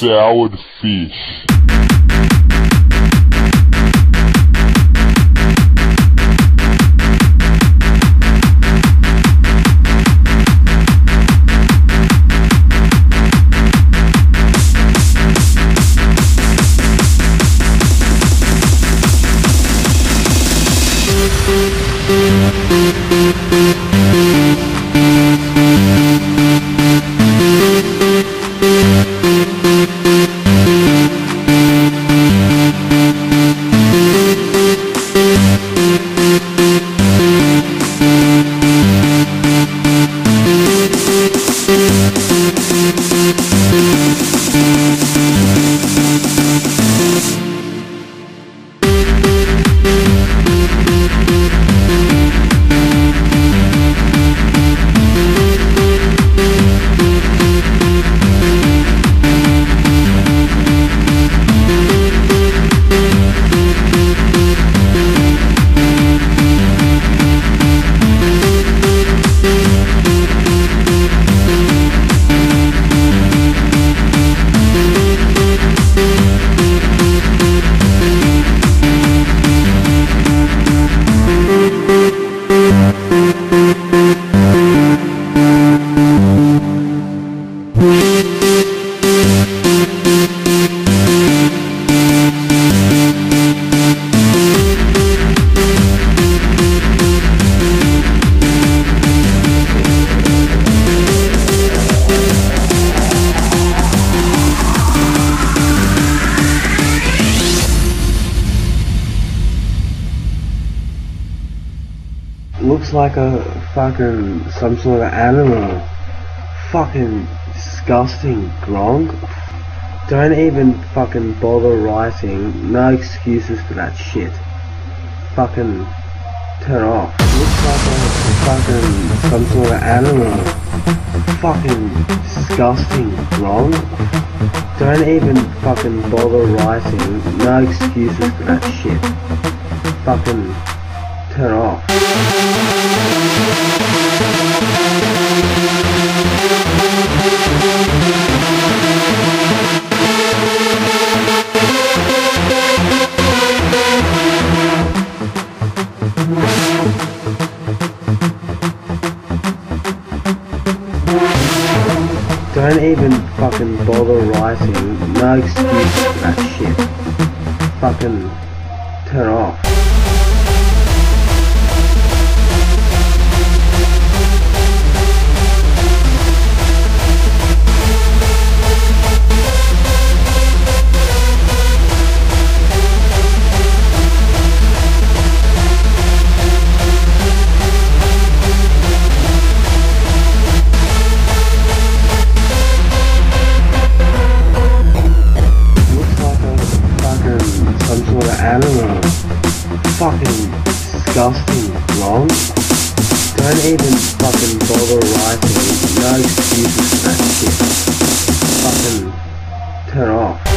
Soured fish. Looks like a fucking some sort of animal. Fucking disgusting, Gronk. Don't even fucking bother writing. No excuses for that shit. Fucking turn off. Looks like a fucking some sort of animal. Fucking disgusting, Gronk. Don't even fucking bother writing. No excuses for that shit. Fucking turn off. Don't even fucking bother writing. No excuses for that shit. Fucking turn off. Wrong. Don't even fucking bother writing. No excuses for that shit. Fucking turn off.